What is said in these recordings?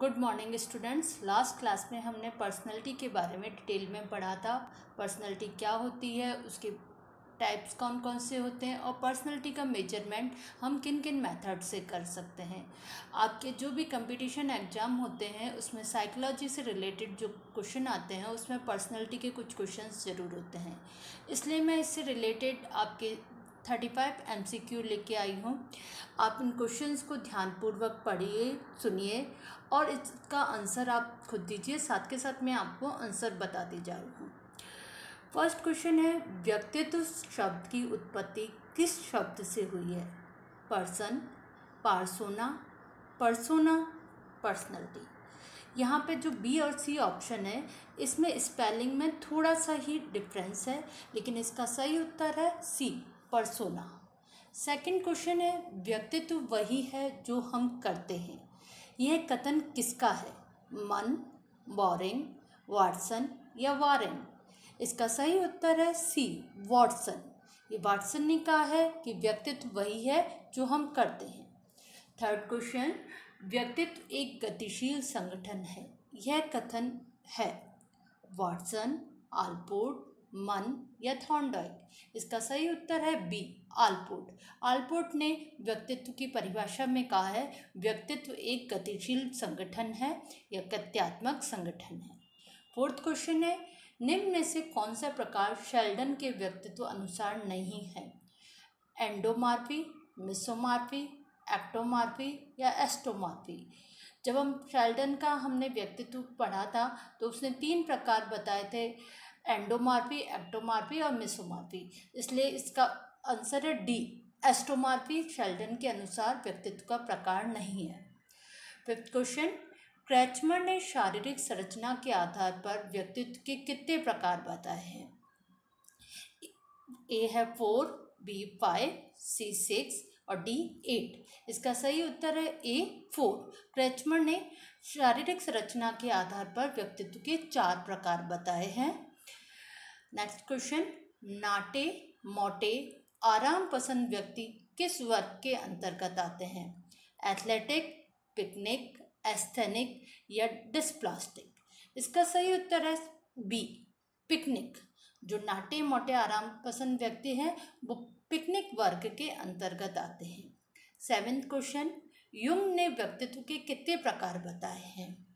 Good morning students last class में हमने personality के बारे में डिटेल में पढ़ा था। पर्सनैलिटी क्या होती है? उसके टाइप्स कौन कौन से होते हैं? और पर्सनैलिटी का मेज़रमेंट हम किन किन मेथड से कर सकते हैं? आपके जो भी कंपटीशन एग्ज़ाम होते हैं, उसमें साइकोलॉजी से रिलेटेड जो क्वेश्चन आते हैं, उसमें पर्सनैलिटी के कुछ क्वेश्चंस ज़रूर होते हैं। इसलिए मैं इससे रिलेटेड आपके thirty five M C Q लेके आई हूँ। आप इन क्वेश्चंस को ध्यानपूर्वक पढ़िए, सुनिए और इसका आंसर आप खुद दीजिए, साथ के साथ मैं आपको आंसर बताती जा रही हूँ। फ़र्स्ट क्वेश्चन है, व्यक्तित्व शब्द की उत्पत्ति किस शब्द से हुई है? पर्सन पार्सोना पर्सोना पर्सनैलिटी यहाँ पे जो बी और सी ऑप्शन है, इसमें स्पेलिंग में थोड़ा सा ही डिफरेंस है, लेकिन इसका सही उत्तर है सी परसोना सेकंड क्वेश्चन है, व्यक्तित्व वही है जो हम करते हैं। यह कथन किसका है? मन बोरिंग वाटसन या वारेन इसका सही उत्तर है सी वाटसन ये वाटसन ने कहा है कि व्यक्तित्व वही है जो हम करते हैं। थर्ड क्वेश्चन व्यक्तित्व एक गतिशील संगठन है। यह कथन है। वाटसन आलपोर्ट मन या थॉर्नडाइक इसका सही उत्तर है बी आलपोर्ट आलपोर्ट ने व्यक्तित्व की परिभाषा में कहा है, व्यक्तित्व एक गतिशील संगठन है या कत्यात्मक संगठन है। फोर्थ क्वेश्चन है, निम्न में से कौन सा प्रकार शेल्डन के व्यक्तित्व अनुसार नहीं है? एंडोमार्फी, मिसोमार्फी, एक्टोमार्फी या एस्टोमार्फी? जब हम शेल्डन का हमने व्यक्तित्व पढ़ा था तो उसने तीन प्रकार बताए थे एंडोमार्फी एक्टोमार्फी और मिसोमार्फी। इसलिए इसका आंसर है डी। एस्टोमार्फी शेल्डन के अनुसार व्यक्तित्व का प्रकार नहीं है। फिफ्थ क्वेश्चन, क्रैचमर ने शारीरिक संरचना के आधार पर व्यक्तित्व के कितने प्रकार बताए हैं? ए है four, B five, C six और डी एट। इसका सही उत्तर है ए फोर। क्रैचमर ने शारीरिक संरचना के आधार पर व्यक्तित्व के चार प्रकार बताए हैं। नेक्स्ट क्वेश्चन नाटे, मोटे आराम पसंद व्यक्ति किस वर्ग के अंतर्गत आते हैं? एथलेटिक पिकनिक एस्थेनिक या डिस्प्लास्टिक इसका सही उत्तर है बी पिकनिक जो नाटे, मोटे आराम पसंद व्यक्ति हैं, वो पिकनिक वर्ग के अंतर्गत आते हैं। सेवेंथ क्वेश्चन युंग ने व्यक्तित्व के कितने प्रकार बताए हैं?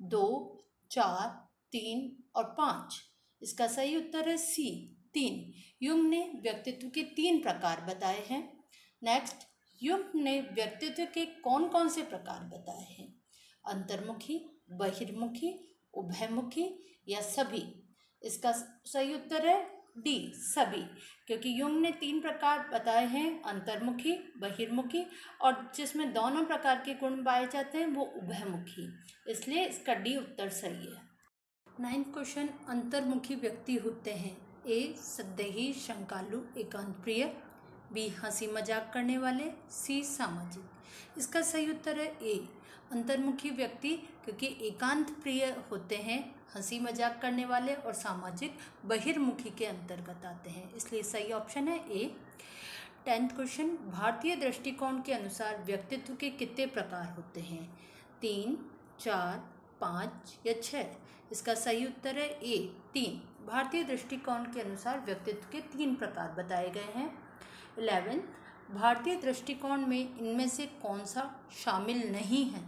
दो, चार, तीन और पाँच। इसका सही उत्तर है सी, तीन। युग ने व्यक्तित्व के तीन प्रकार बताए हैं। नेक्स्ट युग ने व्यक्तित्व के कौन कौन से प्रकार बताए हैं? अंतर्मुखी, बहिर्मुखी, उभयमुखी या सभी? इसका सही उत्तर है डी, सभी। क्योंकि युंग ने तीन प्रकार बताए हैं, अंतर्मुखी, बहिर्मुखी और जिसमें दोनों प्रकार के गुण पाए जाते हैं, वो उभयमुखी। इसलिए इसका डी उत्तर सही है। नाइन्थ क्वेश्चन, अंतर्मुखी व्यक्ति होते हैं। ए, सद्देही, शंकालु, एकांत प्रिय। बी, हँसी मज़ाक करने वाले। सी, सामाजिक। इसका सही उत्तर है ए, अंतर्मुखी व्यक्ति, क्योंकि एकांत प्रिय होते हैं, हँसी मज़ाक करने वाले और सामाजिक बहिर्मुखी के अंतर्गत आते हैं। इसलिए सही ऑप्शन है ए। टेंथ क्वेश्चन, भारतीय दृष्टिकोण के अनुसार व्यक्तित्व के कितने प्रकार होते हैं? तीन, चार पाँच या छः इसका सही उत्तर है ए, तीन। भारतीय दृष्टिकोण के अनुसार व्यक्तित्व के तीन प्रकार बताए गए हैं। इलेवन, भारतीय दृष्टिकोण में इनमें से कौन सा शामिल नहीं है?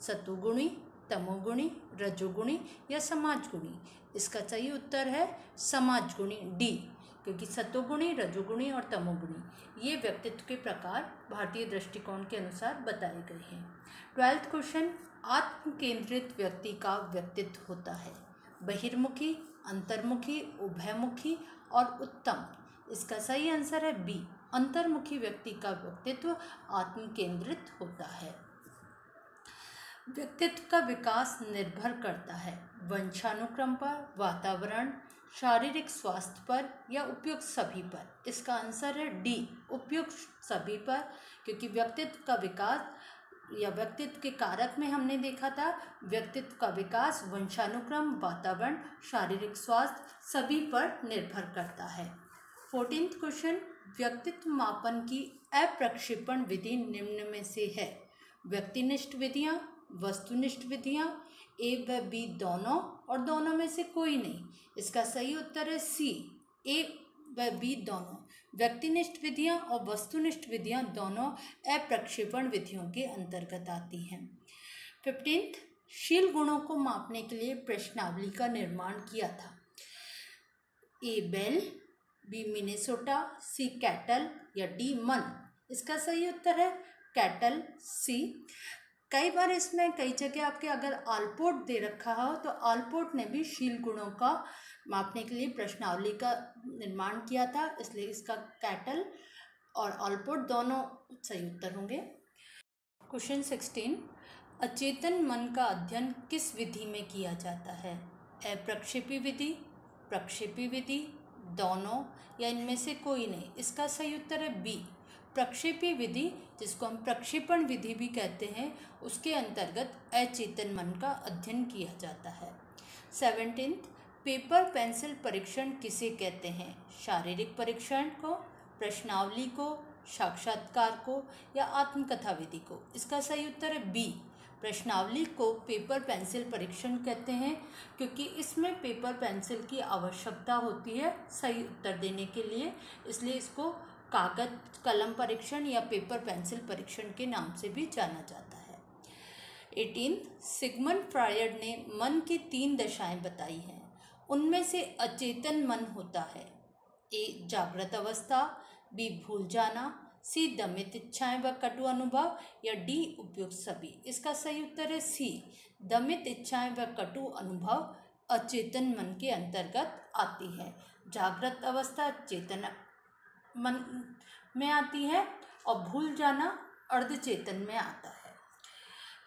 सतुगुणी तमोगुणी, रजोगुणी या समाजगुणी? इसका सही उत्तर है समाजगुणी, डी। क्योंकि सतोगुणी रजोगुणी और तमोगुणी, ये व्यक्तित्व के प्रकार भारतीय दृष्टिकोण के अनुसार बताए गए हैं। ट्वेल्थ क्वेश्चन आत्म केंद्रित व्यक्ति का व्यक्तित्व होता है। बहिर्मुखी, अंतर्मुखी, उभयमुखी और उत्तम। इसका सही आंसर है बी। अंतर्मुखी व्यक्ति का व्यक्तित्व आत्म केंद्रित होता है। व्यक्तित्व का विकास निर्भर करता है। वंशानुक्रम पर वातावरण, शारीरिक स्वास्थ्य पर या उपयुक्त सभी पर। इसका आंसर है डी। उपयुक्त सभी पर, क्योंकि व्यक्तित्व का विकास या व्यक्तित्व के कारक में हमने देखा था, व्यक्तित्व का विकास वंशानुक्रम, वातावरण, शारीरिक स्वास्थ्य, सभी पर निर्भर करता है। फोर्टींथ क्वेश्चन व्यक्तित्व मापन की अप्रक्षेपण विधि निम्न में से है। व्यक्तिनिष्ठ विधियाँ, वस्तुनिष्ठ विधियाँ, ए व बी दोनों और दोनों में से कोई नहीं। इसका सही उत्तर है सी, ए बी दोनों। व्यक्तिनिष्ठ विधियाँ और वस्तुनिष्ठ विधियाँ दोनों अप्रक्षेपण विधियों के अंतर्गत आती हैं। फिफ्टींथ शील गुणों को मापने के लिए प्रश्नावली का निर्माण किया था। A Bell B Minnesota C Cattell या डी मन इसका सही उत्तर है कैटल सी कई बार इसमें कई जगह आपके अगर आलपोर्ट दे रखा हो तो आलपोर्ट ने भी शील गुणों का मापने के लिए प्रश्नावली का निर्माण किया था, इसलिए इसका कैटल और आलपोर्ट दोनों सही उत्तर होंगे। क्वेश्चन सिक्सटीन, अचेतन मन का अध्ययन किस विधि में किया जाता है? अप्रक्षेपी विधि, प्रक्षेपी विधि, दोनों, या इनमें से कोई नहीं? इसका सही उत्तर है बी। प्रक्षेपी विधि, जिसको हम प्रक्षेपण विधि भी कहते हैं, उसके अंतर्गत अचेतन मन का अध्ययन किया जाता है। सेवनटीन्थ पेपर पेंसिल परीक्षण किसे कहते हैं? शारीरिक परीक्षण को, प्रश्नावली को, साक्षात्कार को या आत्मकथा विधि को? इसका सही उत्तर है बी प्रश्नावली को पेपर पेंसिल परीक्षण कहते हैं क्योंकि इसमें पेपर पेंसिल की आवश्यकता होती है सही उत्तर देने के लिए। इसलिए इसको कागज़, कलम परीक्षण या पेपर पेंसिल परीक्षण के नाम से भी जाना जाता है। एटीन, सिगमन फ्रायड ने मन की तीन दशाएँ बताई हैं। उनमें से अचेतन मन होता है। ए, जागृत अवस्था, बी, भूल जाना, सी, दमित इच्छाएँ व कटु अनुभव, या डी, उपयुक्त सभी। इसका सही उत्तर है सी, दमित इच्छाएँ व कटु अनुभव अचेतन मन के अंतर्गत आती है। जागृत अवस्था चेतन मन में आती है और भूल जाना अर्धचेतन में आता है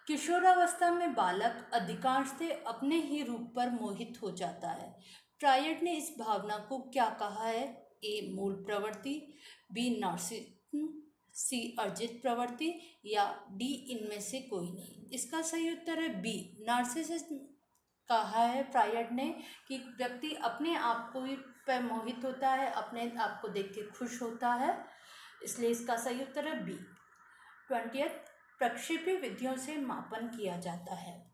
किशोरावस्था में बालक अधिकांश से अपने ही रूप पर मोहित हो जाता है। ट्रायड ने इस भावना को क्या कहा है? ए, मूल प्रवृत्ति, बी नार्सिज्म सी, अर्जित प्रवृत्ति, या डी, इनमें से कोई नहीं। इसका सही उत्तर है बी। नार्सिसिज्म कहा है फ्रायड ने कि व्यक्ति अपने आप को ही पर मोहित होता है, अपने आप को देख के खुश होता है। इसलिए इसका सही उत्तर है बी। ट्वेंटियथ प्रक्षेपी विधियों से मापन किया जाता है।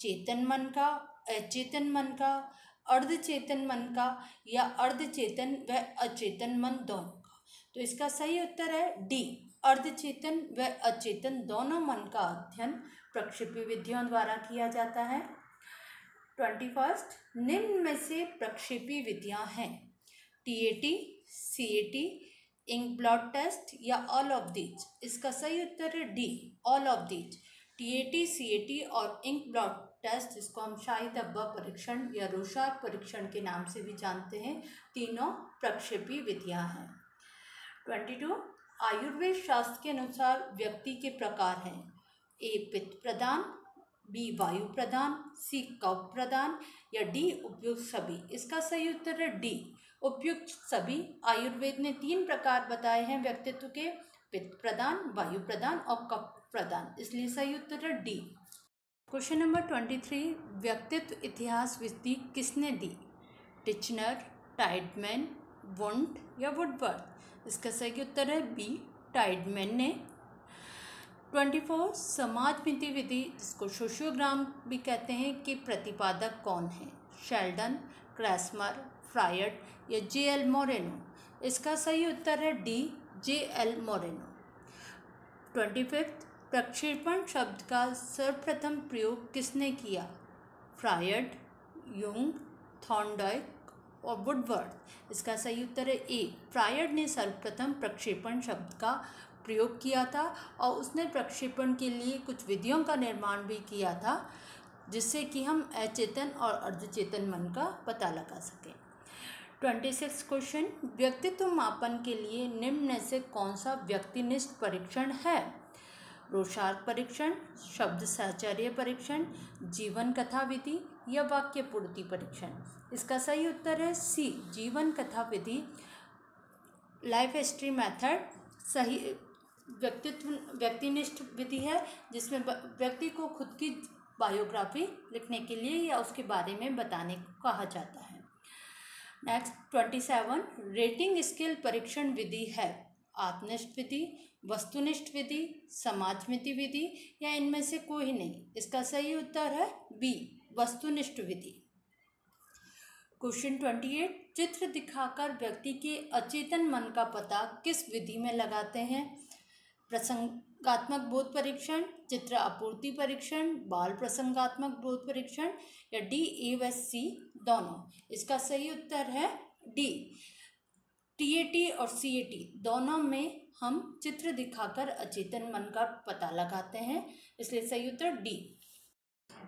चेतन मन का, अचेतन मन का, अर्धचेतन मन का या अर्धचेतन व अचेतन मन दोनों का। तो इसका सही उत्तर है डी अर्धचेतन व अचेतन दोनों मन का अध्ययन प्रक्षेपी विधियों द्वारा किया जाता है। ट्वेंटी फ़र्स्ट, निम्न में से प्रक्षेपी विधियाँ हैं। T A T C A T ink blot test या ऑल ऑफ़ दीज। इसका सही उत्तर है D, all of these. A T और इंक ब्लड टेस्ट जिसको हम शाही धब्बा परीक्षण या रोशार परीक्षण के नाम से भी जानते हैं, तीनों प्रक्षेपी विधियाँ हैं। ट्वेंटी टू, आयुर्वेद शास्त्र के अनुसार व्यक्ति के प्रकार हैं। ए, पित्त प्रदान, बी, वायु प्रदान, सी कव प्रदान या डी, उपयुक्त सभी। इसका सही उत्तर है डी उपयुक्त सभी आयुर्वेद ने तीन प्रकार बताए हैं व्यक्तित्व के, पित्त प्रदान, वायु प्रदान और कप प्रदान। इसलिए सही उत्तर है D. Question number twenty three, व्यक्तित्व इतिहास विधि किसने दी? टिचनर, टाइडमैन वुंट या वुडवर्थ? इसका सही उत्तर है बी, टाइडमैन ने। ट्वेंटी फोर, समाज मिति विधि, जिसको सोशियोग्राम भी कहते हैं कि प्रतिपादक कौन है? शेल्डन, क्रैसमर फ्रायड या जे एल मोरेनो। इसका सही उत्तर है D, J L Moreno. Twenty fifth, प्रक्षेपण शब्द का सर्वप्रथम प्रयोग किसने किया? फ्रायड, यूंग थॉर्नडॉयक और वुडवर्ड इसका सही उत्तर है ए। फ्रायड ने सर्वप्रथम प्रक्षेपण शब्द का प्रयोग किया था और उसने प्रक्षेपण के लिए कुछ विधियों का निर्माण भी किया था, जिससे कि हम अचेतन और अर्धचेतन मन का पता लगा सकें। ट्वेंटी सिक्स क्वेश्चन, व्यक्तित्व मापन के लिए निम्न से कौन सा व्यक्तिनिष्ठ परीक्षण है? रोषार्थ परीक्षण, शब्द साचार्य परीक्षण, जीवन कथा विधि या वाक्य पूर्ति परीक्षण। इसका सही उत्तर है सी, जीवन कथा विधि। लाइफ हिस्ट्री मेथड सही, व्यक्तित्व, व्यक्तिनिष्ठ विधि है, जिसमें व्यक्ति को खुद की बायोग्राफी लिखने के लिए या उसके बारे में बताने को कहा जाता है। Next twenty seven rating scale परीक्षण विधि है। आत्मनिष्ठ विधि, वस्तुनिष्ठ विधि, समाजमिति विधि, या इनमें से कोई नहीं। इसका सही उत्तर है बी वस्तुनिष्ठ विधि। क्वेश्चन ट्वेंटी एट चित्र दिखाकर व्यक्ति के अचेतन मन का पता किस विधि में लगाते हैं? प्रसंगात्मक बोध परीक्षण, चित्र आपूर्ति परीक्षण, बाल प्रसंगात्मक बोध परीक्षण या डी ए व सी दोनों। इसका सही उत्तर है डी टीएटी और सीएटी दोनों में हम चित्र दिखाकर अचेतन मन का पता लगाते हैं। इसलिए सही उत्तर डी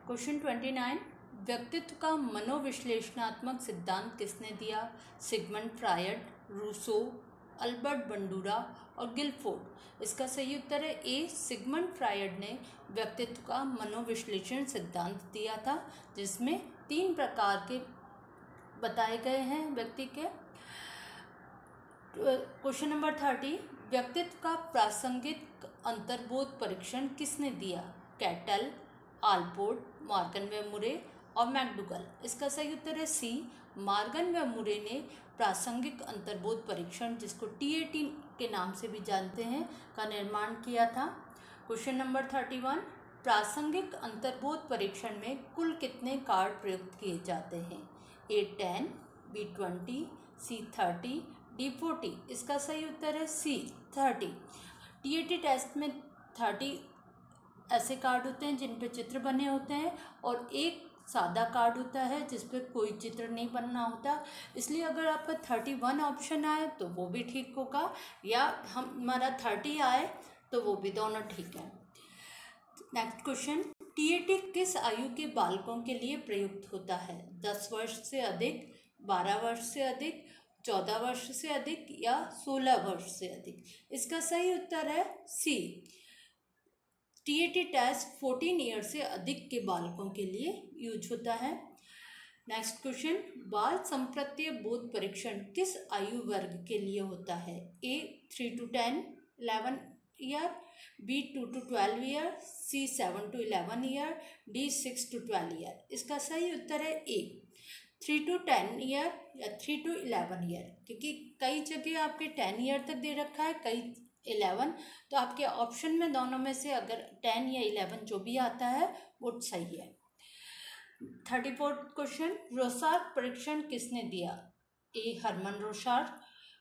क्वेश्चन ट्वेंटी नाइन व्यक्तित्व का मनोविश्लेषणात्मक सिद्धांत किसने दिया? Sigmund Freud, Rousseau Albert Bandura और गिलफोर्ड। इसका सही उत्तर है ए, सिगमंड फ्रायड ने व्यक्तित्व का मनोविश्लेषण सिद्धांत दिया था, जिसमें तीन प्रकार के बताए गए हैं व्यक्ति के। क्वेश्चन नंबर थर्टी, व्यक्तित्व का प्रासंगिक अंतर्बोध परीक्षण किसने दिया? कैटल, आलपोर्ट मार्कन व मुरे और मैकडुगल इसका सही उत्तर है सी मार्गन व मुरे ने प्रासंगिक अंतर्बोध परीक्षण, जिसको टीएटी के नाम से भी जानते हैं, का निर्माण किया था। क्वेश्चन नंबर थर्टी वन प्रासंगिक अंतर्बोध परीक्षण में कुल कितने कार्ड प्रयुक्त किए जाते हैं? A ten B twenty C thirty D forty. इसका सही उत्तर है सी थर्टी। टीएटी टेस्ट में थर्टी ऐसे कार्ड होते हैं जिन पर चित्र बने होते हैं और एक सादा कार्ड होता है, जिस पे कोई चित्र नहीं बनना होता। इसलिए अगर आपका थर्टी वन ऑप्शन आए तो वो भी ठीक होगा। या हम, हमारा थर्टी आए तो वो भी दोनों ठीक है। नेक्स्ट क्वेश्चन टीएटी किस आयु के बालकों के लिए प्रयुक्त होता है? दस वर्ष से अधिक, बारह वर्ष से अधिक, चौदह वर्ष से अधिक या सोलह वर्ष से अधिक? इसका सही उत्तर है C TAT test fourteen year से अधिक के बालकों के लिए यूज़ होता है। नेक्स्ट क्वेश्चन बाल संप्रत्य बोध परीक्षण किस आयु वर्ग के लिए होता है? A three to ten eleven year B two to twelve year C seven to eleven year D six to twelve year इसका सही उत्तर है A three to ten year या थ्री टू इलेवन ईयर क्योंकि कई जगह आपके टेन ईयर तक दे रखा है, कई इलेवन। तो आपके ऑप्शन में दोनों में से अगर टेन या इलेवन जो भी आता है, वो सही है। थर्टी फोर्थ क्वेश्चन रोसार परीक्षण किसने दिया? A Hermann Rorschach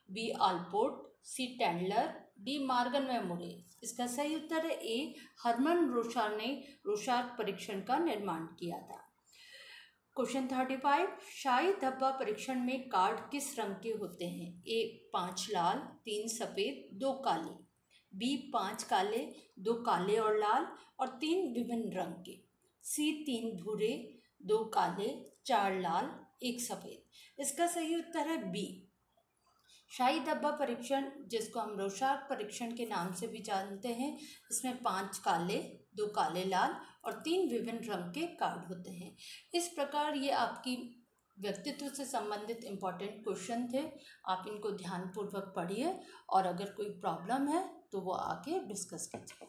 B Allport C Tendler D Morgan व मुरे इसका सही उत्तर है ए हरमन रोशार ने रोशार परीक्षण का निर्माण किया था। क्वेश्चन थर्टी फाइव शाही धब्बा परीक्षण में कार्ड किस रंग के होते हैं? ए पाँच लाल, तीन सफ़ेद, दो काले। बी पाँच काले, दो काले और लाल और तीन विभिन्न रंग के। सी तीन भूरे, दो काले, चार लाल, एक सफ़ेद। इसका सही उत्तर है बी शाही धब्बा परीक्षण, जिसको हम रोशाक परीक्षण के नाम से भी जानते हैं, इसमें पाँच काले, दो काले लाल और तीन विभिन्न रंग के कार्ड होते हैं। इस प्रकार ये आपकी व्यक्तित्व से संबंधित इंपॉर्टेंट क्वेश्चन थे। आप इनको ध्यानपूर्वक पढ़िए और अगर कोई प्रॉब्लम है तो वो आके डिस्कस कीजिए।